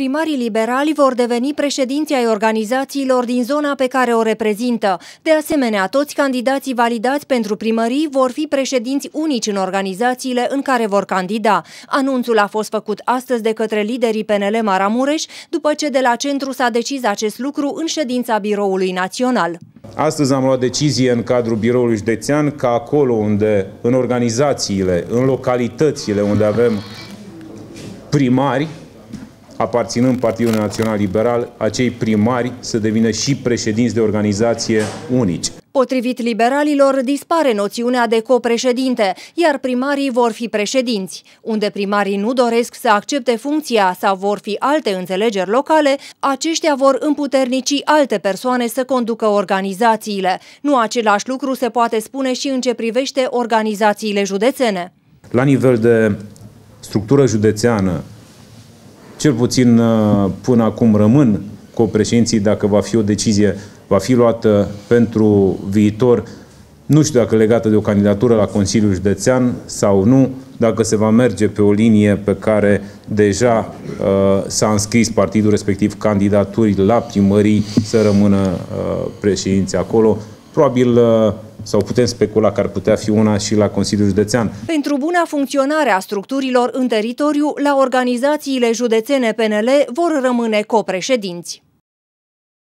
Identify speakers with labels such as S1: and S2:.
S1: Primarii liberali vor deveni președinții ai organizațiilor din zona pe care o reprezintă. De asemenea, toți candidații validați pentru primării vor fi președinți unici în organizațiile în care vor candida. Anunțul a fost făcut astăzi de către liderii PNL Maramureș, după ce de la centru s-a decis acest lucru în ședința Biroului Național.
S2: Astăzi am luat decizie în cadrul biroului județean ca acolo unde, în organizațiile, în localitățile unde avem primari, aparținând Partidului Național Liberal, acei primari să devină și președinți de organizație unici.
S1: Potrivit liberalilor, dispare noțiunea de copreședinte, iar primarii vor fi președinți. Unde primarii nu doresc să accepte funcția sau vor fi alte înțelegeri locale, aceștia vor împuternici alte persoane să conducă organizațiile. Nu același lucru se poate spune și în ce privește organizațiile județene.
S2: La nivel de structură județeană, cel puțin uh, până acum rămân copreședinții dacă va fi o decizie, va fi luată pentru viitor, nu știu dacă legată de o candidatură la Consiliul Județean sau nu, dacă se va merge pe o linie pe care deja uh, s-a înscris partidul respectiv candidaturi la primării să rămână uh, președinții acolo. Probabil uh, sau putem specula că ar putea fi una și la Consiliul Județean.
S1: Pentru buna funcționare a structurilor în teritoriu, la organizațiile județene PNL vor rămâne copreședinți.